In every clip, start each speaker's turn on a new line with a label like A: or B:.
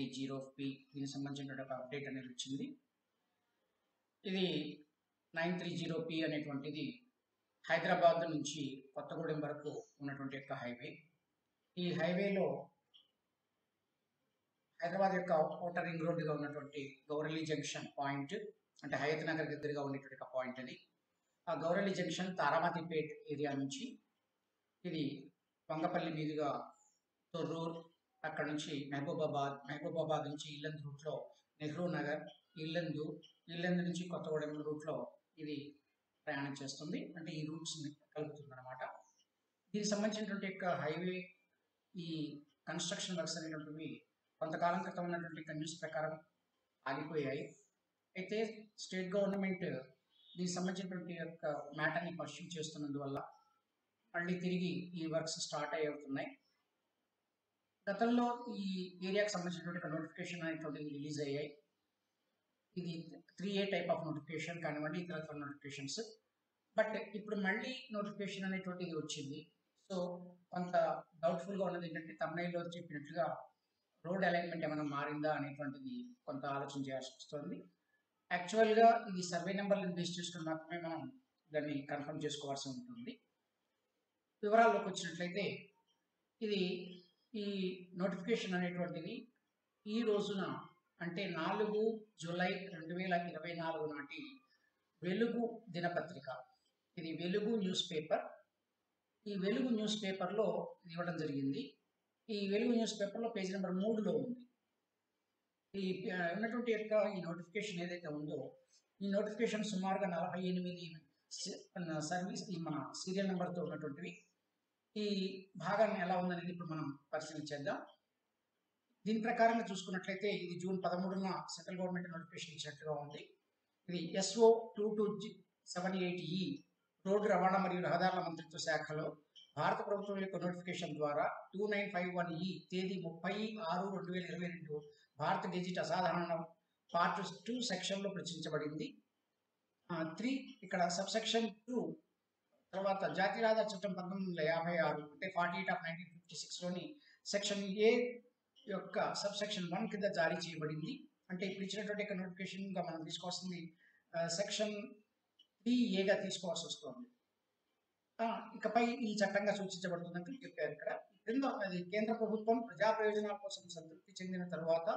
A: Nine zero P దీనికి సంబంధించిన ఒక అప్డేట్ అనేది వచ్చింది. ఇది నైన్ త్రీ జీరో పి అనేటువంటిది హైదరాబాద్ నుంచి కొత్తగూడెం వరకు ఉన్నటువంటి యొక్క హైవే ఈ హైవేలో హైదరాబాద్ యొక్క ఔటర్ రింగ్ రోడ్డుగా ఉన్నటువంటి గౌరలి జంక్షన్ పాయింట్ అంటే హయత్ నగర్ దగ్గరగా ఉండేటువంటి పాయింట్ అది. ఆ గౌరలి జంక్షన్ తారామతిపేట్ ఏరియా నుంచి ఇది వంగపల్లి మీదుగా తొర్రూర్ అక్కడ నుంచి మహబూబాబాద్ మహబూబాబాద్ నుంచి ఇల్లందు రూట్లో నెహ్రూ నగర్ ఇల్లందు ఇల్లందు నుంచి కొత్తగూడెం రూట్లో ఇది ప్రయాణం చేస్తుంది. అంటే ఈ రూట్స్ కలుపుతుంది అనమాట దీనికి సంబంధించినటువంటి యొక్క హైవే ఈ కన్స్ట్రక్షన్ వర్క్స్ అనేటువంటివి కొంతకాలం క్రితం ఉన్నటువంటి న్యూస్ ప్రకారం ఆగిపోయాయి. అయితే స్టేట్ గవర్నమెంట్ దీనికి సంబంధించినటువంటి యొక్క మ్యాటర్ని పర్స్యూ చేస్తున్నందువల్ల మళ్ళీ తిరిగి ఈ వర్క్స్ స్టార్ట్ అవుతున్నాయి గతంలో ఈ ఏరియాకి సంబంధించినటువంటి నోటిఫికేషన్ అనేటువంటివి రిలీజ్ అయ్యాయి. ఇది three A type of notification కానివ్వండి ఇతర నోటిఫికేషన్స్ బట్ ఇప్పుడు మళ్ళీ నోటిఫికేషన్ అనేటువంటిది వచ్చింది. సో కొంత డౌట్ఫుల్గా ఉన్నది ఏంటంటే తమిళలో చెప్పినట్లుగా రోడ్ అలైన్మెంట్ ఏమైనా మారిందా అనేటువంటిది కొంత ఆలోచన చేయాల్సి వస్తుంది. యాక్చువల్గా ఇది సర్వే నెంబర్లను బేస్ చేసుకుని మాత్రమే మనం దాన్ని కన్ఫర్మ్ చేసుకోవాల్సి ఉంటుంది. వివరాల్లోకి వచ్చినట్లయితే ఇది ఈ నోటిఫికేషన్ అనేటువంటిది ఈ రోజున అంటే నాలుగు జూలై రెండు వేల ఇరవై నాలుగు నాటి వెలుగు దినపత్రిక. ఇది వెలుగు న్యూస్ పేపర్. ఈ వెలుగు న్యూస్ పేపర్లో ఇవ్వడం జరిగింది. ఈ వెలుగు న్యూస్ పేపర్లో పేజీ నెంబర్ మూడులో ఉంది. ఈ ఉన్నటువంటి యొక్క ఈ నోటిఫికేషన్ ఏదైతే ఉందో ఈ నోటిఫికేషన్ సుమారుగా నలభై ఎనిమిది సర్వీస్ ఈ మన సీరియల్ నెంబర్తో ఉన్నటువంటివి ఈ భాగాన్ని ఎలా ఉందనేది ఇప్పుడు మనం పరిశీలించేద్దాం దీని ప్రకారంగా చూసుకున్నట్లయితే ఇది జూన్ పదమూడున సెంట్రల్ గవర్నమెంట్ నోటిఫికేషన్ ఇచ్చినట్టుగా ఉంది. ఇది SO two two seven eight ఈ రోడ్డు రవాణా మరియు రహదారుల మంత్రిత్వ శాఖలో భారత ప్రభుత్వం యొక్క నోటిఫికేషన్ ద్వారా టూ నైన్ ఫైవ్ వన్ ఈ తేదీ ముప్పై ఆరు రెండు వేల ఇరవై రెండు భారత గెజిట్ అసాధారణ పార్ట్ టూ సెక్షన్లో ప్రచురించబడింది. త్రీ ఇక్కడ సబ్ సెక్షన్ టూ తర్వాత జాతీయ రహదారి చట్టం పంతొమ్మిది వందల యాభై ఆరు అంటే forty eight of nineteen fifty సిక్స్లోని section A యొక్క సబ్ సెక్షన్ వన్ కింద జారీ చేయబడింది. అంటే ఇప్పుడు ఇచ్చినటువంటి యొక్క నోటిఫికేషన్గా మనం తీసుకోవాల్సింది సెక్షన్ త్రీ ఏగా తీసుకోవాల్సి వస్తుంది. ఇకపై ఈ చట్టంగా సూచించబడుతుందని చెప్పారు ఇక్కడ. క్రింద అది కేంద్ర ప్రభుత్వం ప్రజా ప్రయోజనాల కోసం సంతృప్తి చెందిన తర్వాత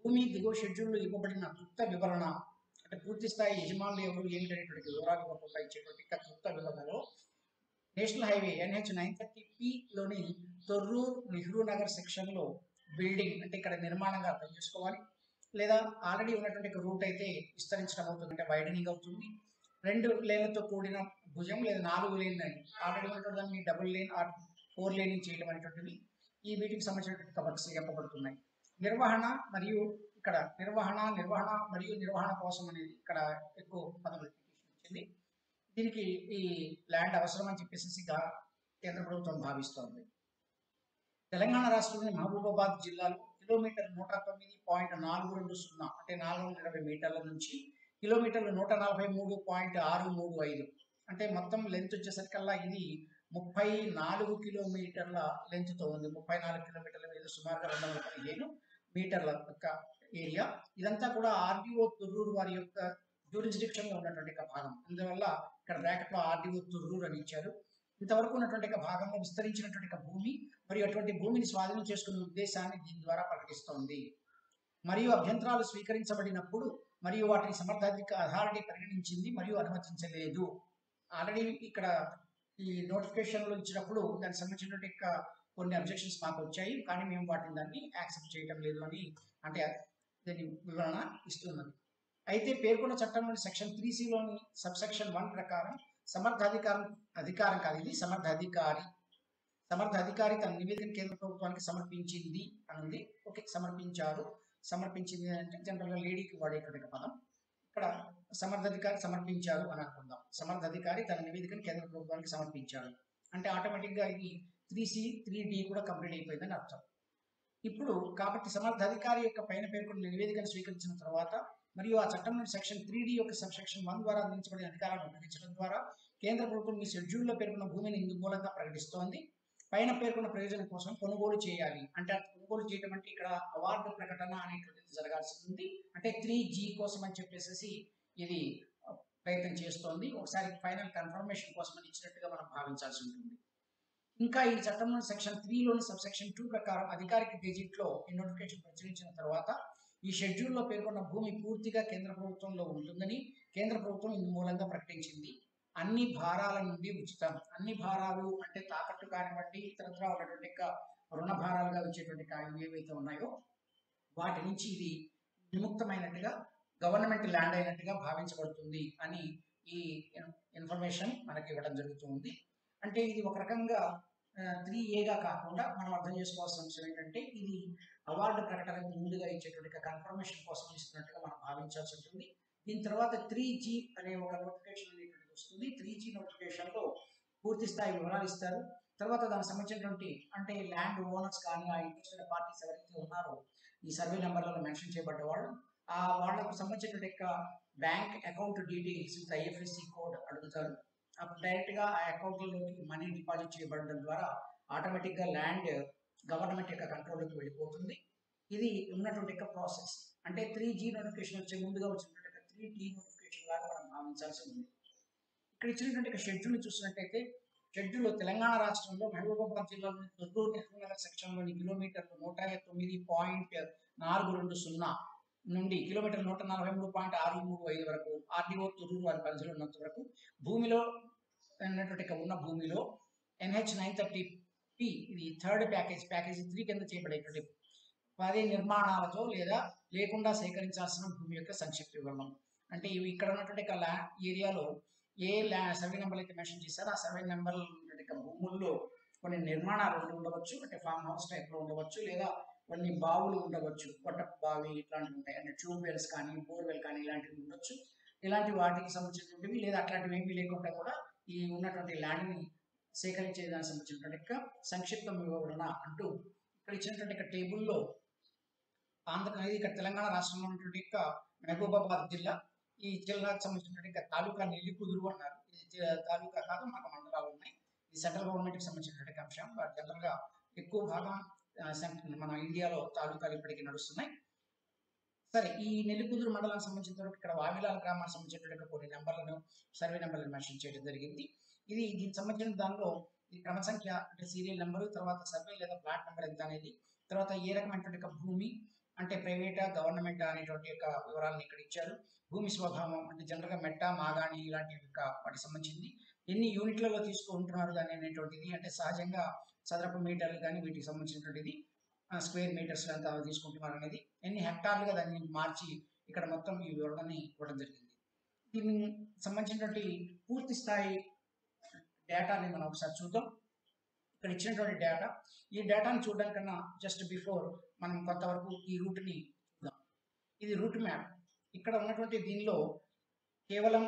A: భూమి దిగువ షెడ్యూల్లో ఇవ్వబడిన గుప్త వివరణ పూర్తి స్థాయి యజమానులు ఎవరు ఏమిటనేటువంటి వివరాలు ఇవ్వకుండా ఇచ్చేటువంటి ఒక క్లుప్త వివరణలో national highway NH nine thirty పిలోని Thorrur Nehru Nagar సెక్షన్లో బిల్డింగ్ అంటే ఇక్కడ నిర్మాణంగా అర్థం చేసుకోవాలి. లేదా ఆల్రెడీ ఉన్నటువంటి రూట్ అయితే విస్తరించడం అవుతుంది అంటే వైడనింగ్ అవుతుంది. రెండు లేన్లతో కూడిన భుజం లేదా నాలుగు లేన్ ఆల్రెడీ ఉన్నటువంటి దాన్ని double lane or four laning చేయడం అనేటువంటివి ఈ వీటికి సంబంధించినటువంటి వర్క్స్ చెప్పబడుతున్నాయి నిర్వహణ మరియు ఇక్కడ నిర్వహణ నిర్వహణ మరియు నిర్వహణ కోసం అనేది ఇక్కడ ఎక్కువ పదం వచ్చింది. దీనికి ఈ ల్యాండ్ అవసరం అని చెప్పేసి కేంద్ర ప్రభుత్వం భావిస్తోంది. తెలంగాణ రాష్ట్రంలోని మహబూబాబాద్ జిల్లాలో కిలోమీటర్ నూట తొమ్మిది పాయింట్ నాలుగు రెండు సున్నా అంటే నాలుగు వందల ఇరవై మీటర్ల నుంచి కిలోమీటర్లు నూట నలభై మూడు పాయింట్ ఆరు మూడు ఐదు. అంటే మొత్తం లెంత్ వచ్చేసరికల్లా ఇది ముప్పై నాలుగు కిలోమీటర్ల లెంత్తో ఉంది. ముప్పై నాలుగు కిలోమీటర్ల మీద సుమారుగా రెండు వందల పదిహేను మీటర్ల యొక్క ఏరియా. ఇదంతా కూడా ఆర్డీఓ తుర్రూరు వారి యొక్క జ్యూరిస్డిక్షన్లో ఉన్నటువంటి భాగం. అందువల్ల ఇక్కడ బ్రాకెట్లో ఆర్డీఓ తుర్రూరు అని ఇచ్చారు. ఇంతవరకు ఉన్నటువంటి భాగంలో విస్తరించినటువంటి భూమి మరియు అటువంటి భూమిని స్వాధీనం చేసుకునే ఉద్దేశాన్ని దీని ద్వారా ప్రకటిస్తోంది. మరియు అభ్యంతరాలు స్వీకరించబడినప్పుడు మరియు వాటిని సమర్థాధిక అథారిటీ పరిగణించింది మరియు అనుమతించలేదు. ఆల్రెడీ ఇక్కడ ఈ నోటిఫికేషన్లు ఇచ్చినప్పుడు దానికి సంబంధించినటువంటి కొన్ని అబ్జెక్షన్స్ మాకు వచ్చాయి. కానీ మేము వాటిని దాన్ని యాక్సెప్ట్ చేయటం లేదు అని అంటే దీని వివరణ ఇస్తున్నది. అయితే పేర్కొన్న చట్టంలోని సెక్షన్ త్రీ సిలోని సబ్ సెక్షన్ వన్ ప్రకారం సమర్థ అధికారం అధికారం కాదు ఇది సమర్థ అధికారి. సమర్థ అధికారి తన నివేదిక కేంద్ర ప్రభుత్వానికి సమర్పించింది అనేది. ఓకే సమర్పించారు. సమర్పించింది అంటే జనరల్గా లేడీకి వాడేటువంటి పదం. ఇక్కడ సమర్థాధికారి సమర్పించారు అని అనుకుందాం. సమర్థాధికారి తన నివేదికను కేంద్ర ప్రభుత్వానికి సమర్పించారు. అంటే ఆటోమేటిక్గా ఇది త్రీ సి త్రీ డి కూడా కంప్లీట్ అయిపోయిందని అర్థం. ఇప్పుడు కాబట్టి సమర్థాధికారి యొక్క పైన పేర్కొన్న నివేదికను స్వీకరించిన తర్వాత మరియు ఆ చట్టంలోని సెక్షన్ త్రీ డి యొక్క సబ్ సెక్షన్ వన్ ద్వారా అందించబడిన అధికారాలను ఉపయోగించడం ద్వారా కేంద్ర ప్రభుత్వం ఈ షెడ్యూల్లో పేర్కొన్న భూమిని ఇందు మూలంగా ప్రకటిస్తోంది. పైన పేర్కొన్న ప్రయోజనం కోసం కొనుగోలు చేయాలి. అంటే కొనుగోలు చేయడం అంటే ఇక్కడ అవార్డు ప్రకటన అనేటువంటిది జరగాల్సి ఉంది. అంటే త్రీ జీ కోసం అని చెప్పేసి ఇది ప్రయత్నం చేస్తోంది. ఒకసారి ఫైనల్ కన్ఫర్మేషన్ కోసం అని ఇచ్చినట్టుగా మనం భావించాల్సి ఉంటుంది. ఇంకా ఈ చట్టంలో సెక్షన్ త్రీలోని సబ్ సెక్షన్ టూ ప్రకారం అధికారిక గెజిట్లో ఈ నోటిఫికేషన్ ప్రచురించిన తర్వాత ఈ షెడ్యూల్లో పేర్కొన్న భూమి పూర్తిగా కేంద్ర ప్రభుత్వంలో ఉంటుందని కేంద్ర ప్రభుత్వం ఇందు మూలంగా ప్రకటించింది. అన్ని భారాల నుండి ఉచితం. అన్ని భారాలు అంటే తాకట్టు కానివ్వండి ఇతరత్రా ఉన్నటువంటి రుణ భారాలుగా వచ్చేటువంటి కార్యం ఏవైతే ఉన్నాయో వాటి నుంచి ఇది విముక్తమైనట్టుగా గవర్నమెంట్ ల్యాండ్ అయినట్టుగా భావించబడుతుంది అని ఈ ఇన్ఫర్మేషన్ మనకి ఇవ్వడం జరుగుతుంది అంటే ఇది ఒక రకంగా త్రీ ఏగా కాకుండా మనం అర్థం చేసుకోవాల్సిన అంశం ఏంటంటే ఇది అవార్డు ప్రకటనకు ముందుగా ఇచ్చేటువంటి కన్ఫర్మేషన్ కోసం ఇస్తున్నట్టుగా మనం భావించాల్సి ఉంటుంది. దీని తర్వాత త్రీ జీ అనే ఒక నోటిఫికేషన్ అనేటువంటిది వస్తుంది. త్రీ జీ నోటిఫికేషన్లో పూర్తి స్థాయి వివరాలు ఇస్తారు. తర్వాత దానికి సంబంధించినటువంటి అంటే ల్యాండ్ ఓనర్స్ కానీ ఆ ఇంట్రెస్టెడ్ పార్టీస్ ఎవరైతే ఉన్నారో ఈ సర్వే నెంబర్లలో మెన్షన్ చేయబడ్డ వాళ్ళు ఆ వాళ్ళకు సంబంధించినటువంటి యొక్క bank account details IFSC code అడుగుతారు. అప్పుడు డైరెక్ట్గా ఆ అకౌంట్లోకి మనీ డిపాజిట్ చేయబడడం ద్వారా ఆటోమేటిక్గా ల్యాండ్ గవర్నమెంట్ యొక్క కంట్రోల్లోకి వెళ్ళిపోతుంది. ఇది ఉన్నటువంటి యొక్క ప్రాసెస్. అంటే త్రీ జీ నోటిఫికేషన్ వచ్చే ముందుగా వచ్చినటువంటి త్రీ టీ నోటిఫికేషన్ లాగా మనం భావించాల్సి ఉంది. ఇక్కడ ఇచ్చినటువంటి షెడ్యూల్ చూసినట్టయితే షెడ్యూల్ తెలంగాణ రాష్ట్రంలో మహబూబాబాద్ జిల్లాలోని తొర్రూరు నెహ్రూ నగర్ సెక్షన్లోని కిలోమీటర్లు నూట తొమ్మిది పాయింట్ నాలుగు రెండు సున్నా నుండి కిలోమీటర్ నూట నలభై మూడు పాయింట్ ఆరు మూడు ఐదు వరకు ఆర్డీఓ తొర్రూరు అని పరిధిలో ఉన్నంత వరకు భూమిలో ఉన్నటువంటి ఉన్న భూమిలో N H nine thirty P ఇది థర్డ్ ప్యాకేజ్ ప్యాకేజ్ త్రీ కింద చేయబడేటువంటి పది నిర్మాణాలతో లేదా లేకుండా సేకరించాల్సిన భూమి యొక్క సంక్షిప్త వివరణం. అంటే ఇవి ఇక్కడ ఉన్నటువంటి లా ఏరియాలో ఏ ల్యా సర్వే నెంబర్ అయితే మెన్షన్ చేశారో ఆ సర్వే నెంబర్ ఉన్నటువంటి భూముల్లో కొన్ని నిర్మాణాలు ఉండి ఉండవచ్చు అంటే ఫామ్ హౌస్ టైప్లో ఉండవచ్చు లేదా కొన్ని బావులు ఉండవచ్చు. కొట్టపు బావి ఇట్లాంటివి ఉంటాయి. అంటే ట్యూబ్ వెల్స్ కానీ బోర్వెల్ కానీ ఇలాంటివి ఉండొచ్చు. ఇలాంటి వాటికి సంబంధించినటువంటివి లేదా అట్లాంటివి ఏమీ లేకుండా కూడా ఈ ఉన్నటువంటి ల్యాండ్ని సేకరించే దానికి సంబంధించినటువంటి యొక్క సంక్షిప్త వివరణ అంటూ ఇక్కడ ఇచ్చినటువంటి యొక్క టేబుల్లో ఆంధ్రప్రదేశ్ ఇక్కడ తెలంగాణ రాష్ట్రంలో ఉన్నటువంటి యొక్క మహబూబాబాద్ జిల్లా ఈ జిల్లాకు సంబంధించినటువంటి యొక్క తాలూకా నెల్లికుదురు అన్నారు. ఇది తాలూకా కాదు మనకు మండలాలు ఉన్నాయి. ఇది సెంట్రల్ గవర్నమెంట్కి సంబంధించినటువంటి అంశం. జనరల్గా ఎక్కువ భాగం మన ఇండియాలో తాలూకాలు ఇప్పటికీ నడుస్తున్నాయి. సరే ఈ నెల్లికుదురు మండలానికి సంబంధించినటువంటి ఇక్కడ వావిలాల గ్రామానికి సంబంధించినటువంటి కొన్ని నెంబర్లను సర్వే నెంబర్లను మెన్షన్ చేయడం జరిగింది. ఇది దీనికి సంబంధించిన దానిలో ఈ క్రమ సంఖ్య అంటే సీరియల్ నెంబరు తర్వాత సర్వే లేదా ప్లాట్ నెంబర్ ఎంత అనేది తర్వాత ఏ రకమైనటువంటి భూమి అంటే ప్రైవేటా గవర్నమెంట్ అనేటువంటి యొక్క వివరాలను ఇక్కడ ఇచ్చారు. భూమి స్వభావం అంటే జనరల్గా మెట్ట మాగాణి ఇలాంటి యొక్క వాటికి సంబంధించింది. ఎన్ని యూనిట్లలో తీసుకుంటున్నారు దాని అనేటువంటిది అంటే సహజంగా చదరపు మీటర్లు కానీ వీటికి సంబంధించినటువంటిది స్క్వేర్ మీటర్స్ అంతా తీసుకుంటున్నారు అనేది ఎన్ని హెక్టార్లుగా దాన్ని మార్చి ఇక్కడ మొత్తం ఈ వివరణని ఇవ్వడం జరిగింది. దీనికి సంబంధించినటువంటి పూర్తి స్థాయి డేటాని మనం ఒకసారి చూద్దాం. ఇక్కడ ఇచ్చినటువంటి డేటా ఈ డేటాను చూడడానికన్నా జస్ట్ బిఫోర్ మనం కొంతవరకు ఈ రూట్ని చూద్దాం. ఇది రూట్ మ్యాప్. ఇక్కడ ఉన్నటువంటి దీనిలో కేవలం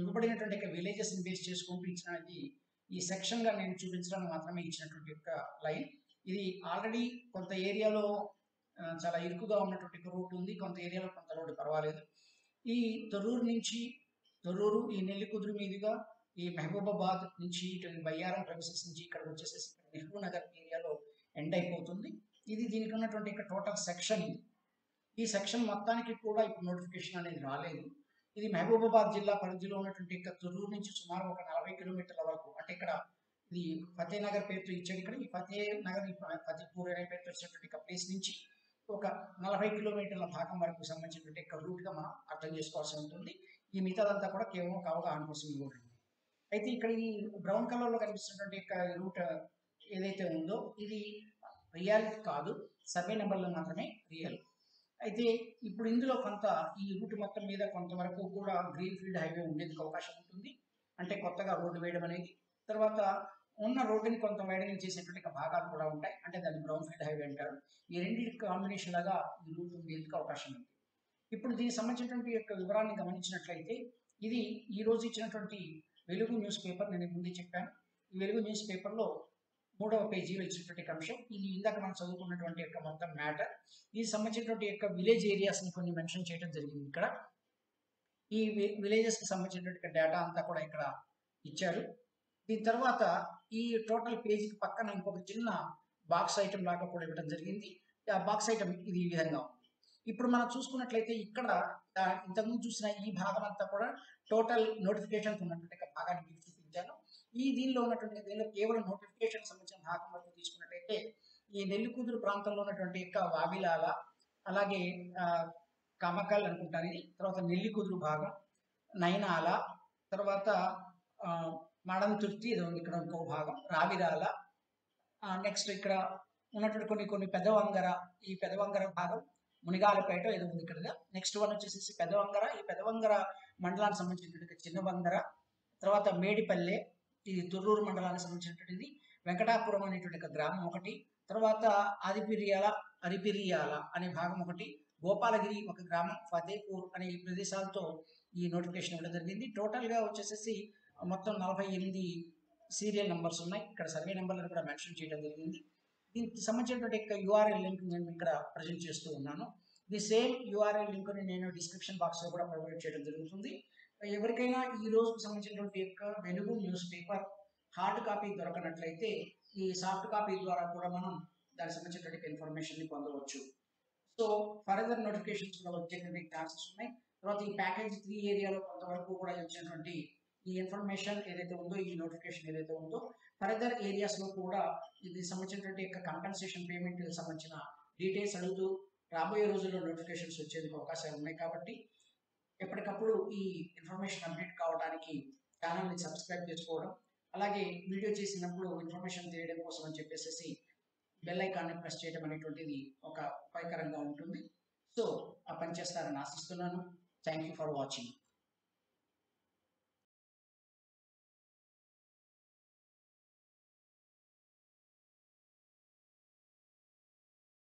A: ఇవ్వబడినటువంటి విలేజెస్ని బేస్ చేసుకుంటూ ఇచ్చినది ఈ సెక్షన్గా నేను చూపించడానికి మాత్రమే ఇచ్చినటువంటి యొక్క లైన్ ఇది ఆల్రెడీ కొంత ఏరియాలో చాలా ఇరుకుగా ఉన్నటువంటి రూట్ ఉంది. కొంత ఏరియాలో కొంత రోడ్డు పర్వాలేదు. ఈ తొర్రూరు నుంచి తొర్రూరు ఈ నెల్లికుదురు మీదుగా ఈ మహబూబాబాద్ నుంచి ఇటు బయ్యారం ప్రెమిసెస్ నుంచి ఇక్కడ వచ్చేసేసి ఇక్కడ నెహ్రూ నగర్ ఏరియాలో ఎండ్ అయిపోతుంది. ఇది దీనికి ఉన్నటువంటి ఇక్కడ టోటల్ సెక్షన్ ఇది. ఈ సెక్షన్ మొత్తానికి కూడా ఇప్పుడు నోటిఫికేషన్ అనేది రాలేదు. ఇది మహబూబాబాద్ జిల్లా పరిధిలో ఉన్నటువంటి యొక్క తొర్రూరు నుంచి సుమారు ఒక నలభై కిలోమీటర్ల వరకు ఇది ఫతే నగర్ పేరుతో ఇచ్చాడు ఇక్కడ. ఈ ఫతే నగర్ ఫతేపూర్ అనే పేరుతో వచ్చినటువంటి ప్లేస్ నుంచి ఒక నలభై కిలోమీటర్ల భాగం వరకు సంబంధించినటువంటి ఒక రూట్గా మనం అర్థం చేసుకోవాల్సి ఉంటుంది. ఈ మిగతాదంతా కూడా కేవలం ఒక అవగాహన కోసం ఇవ్వడం అయితే ఇక్కడ ఈ బ్రౌన్ కలర్లో కనిపిస్తున్నటువంటి ఒక రూట్ ఏదైతే ఉందో ఇది రియాలిటీ కాదు. సర్వే నెంబర్లో మాత్రమే రియల్ అయితే ఇప్పుడు ఇందులో కొంత ఈ రూట్ మొత్తం మీద కొంతవరకు కూడా గ్రీన్ ఫీల్డ్ హైవే ఉండేందుకు అవకాశం ఉంటుంది. అంటే కొత్తగా రోడ్డు వేయడం అనేది. తర్వాత ఉన్న రోడ్డుని కొంత వైడనింగ్ చేసేటువంటి భాగాలు కూడా ఉంటాయి. అంటే దాన్ని బ్రౌన్ ఫీల్డ్ హైవే అంటారు. ఈ రెండింటి కాంబినేషన్ లాగా ఈ రూట్ ఉండేందుకు అవకాశం ఉంది? ఇప్పుడు దీనికి సంబంధించినటువంటి యొక్క వివరాన్ని గమనించినట్లయితే ఇది ఈ రోజు ఇచ్చినటువంటి వెలుగు న్యూస్ పేపర్ నేను ముందే చెప్పాను. ఈ వెలుగు న్యూస్ పేపర్లో మూడవ పేజీలో ఇచ్చినటువంటి అంశం. ఇది ఇందాక మనం చదువుకున్నటువంటి యొక్క మొత్తం మ్యాటర్. ఇది సంబంధించినటువంటి యొక్క విలేజ్ ఏరియాస్ని కొన్ని మెన్షన్ చేయడం జరిగింది ఇక్కడ. ఈ విలేజెస్కి సంబంధించినటువంటి డేటా అంతా కూడా ఇక్కడ ఇచ్చారు. దీని తర్వాత ఈ టోటల్ పేజీకి పక్కన ఇంకొక చిన్న బాక్స్ ఐటమ్ లాగా కూడా ఇవ్వడం జరిగింది. ఆ బాక్స్ ఐటమ్ ఇది ఈ విధంగా ఉంది. ఇప్పుడు మనం చూసుకున్నట్లయితే ఇక్కడ ఇంతకుముందు చూసిన ఈ భాగం అంతా కూడా టోటల్ నోటిఫికేషన్స్ ఉన్నటువంటి భాగాన్ని మీకు చూపించాను. ఈ దీనిలో ఉన్నటువంటి దీనిలో కేవలం నోటిఫికేషన్ సంబంధించిన భాగం వరకు తీసుకున్నట్లయితే ఈ నెల్లికూదురు ప్రాంతంలో ఉన్నటువంటి యొక్క వావిలాల అలాగే కమకల్ అనుకుంటాను ఇది. తర్వాత నెల్లికూదురు భాగం నయనాల తర్వాత మడం తుర్తి ఇది ఉంది ఇక్కడ ఇంకో భాగం రావిరాల. నెక్స్ట్ ఇక్కడ ఉన్నటువంటి కొన్ని కొన్ని పెదవంగర ఈ పెదవంగర భాగం మునిగాలపేట ఇది ఉంది ఇక్కడ. నెక్స్ట్ వన్ వచ్చేసి పెదవంగర. ఈ పెదవంగర మండలానికి సంబంధించినటువంటి చిన్న వంగర. తర్వాత మేడిపల్లె ఇది తుర్రూరు మండలానికి సంబంధించినటువంటిది వెంకటాపురం అనేటువంటి ఒక గ్రామం ఒకటి. తర్వాత ఆదిపిరియాల అరిపిరియాల అనే భాగం ఒకటి. గోపాలగిరి ఒక గ్రామం ఫతేపూర్ అనే ప్రదేశాలతో ఈ నోటిఫికేషన్ ఇవ్వడం జరిగింది. టోటల్గా వచ్చేసేసి మొత్తం నలభై ఎనిమిది సీరియల్ నెంబర్స్ ఉన్నాయి. ఇక్కడ సర్వే నెంబర్లను కూడా మెన్షన్ చేయడం జరిగింది. దీనికి సంబంధించినటువంటి యొక్క యూఆర్ఎల్ లింక్ నేను ఇక్కడ ప్రజెంట్ చేస్తూ ఉన్నాను. ది సేమ్ యూఆర్ఎల్ లింక్ని నేను డిస్క్రిప్షన్ బాక్స్లో కూడా ప్రొవైడ్ చేయడం జరుగుతుంది. ఎవరికైనా ఈ రోజుకు సంబంధించినటువంటి యొక్క Velugu news paper hard copy దొరకనట్లయితే ఈ సాఫ్ట్ కాపీ ద్వారా కూడా మనం దానికి సంబంధించినటువంటి ఇన్ఫర్మేషన్ని పొందవచ్చు. సో ఫర్దర్ నోటిఫికేషన్స్ కూడా వచ్చేటువంటి ఛాన్సెస్ ఉన్నాయి. తర్వాత ఈ ప్యాకేజ్ త్రీ ఏరియాలో కొంతవరకు కూడా వచ్చినటువంటి ఈ ఇన్ఫర్మేషన్ ఏదైతే ఉందో ఈ నోటిఫికేషన్ ఏదైతే ఉందో ఫర్దర్ ఏరియాస్లో కూడా ఇది సంబంధించినటువంటి యొక్క కంపెన్సేషన్ పేమెంట్ సంబంధించిన డీటెయిల్స్ అడుగుతూ రాబోయే రోజుల్లో నోటిఫికేషన్స్ వచ్చేందుకు అవకాశాలు ఉన్నాయి కాబట్టి ఎప్పటికప్పుడు ఈ ఇన్ఫర్మేషన్ అప్డేట్ కావడానికి ఛానల్ని సబ్స్క్రైబ్ చేసుకోవడం అలాగే వీడియో చేసినప్పుడు ఇన్ఫర్మేషన్ తెలియడం కోసం అని చెప్పేసి బెల్ ఐకాన్ని ప్రెస్ చేయడం అనేటువంటిది ఒక ఉపయోగకరంగా ఉంటుంది. సో ఆ పని చేస్తారని ఆశిస్తున్నాను. Thank you for watching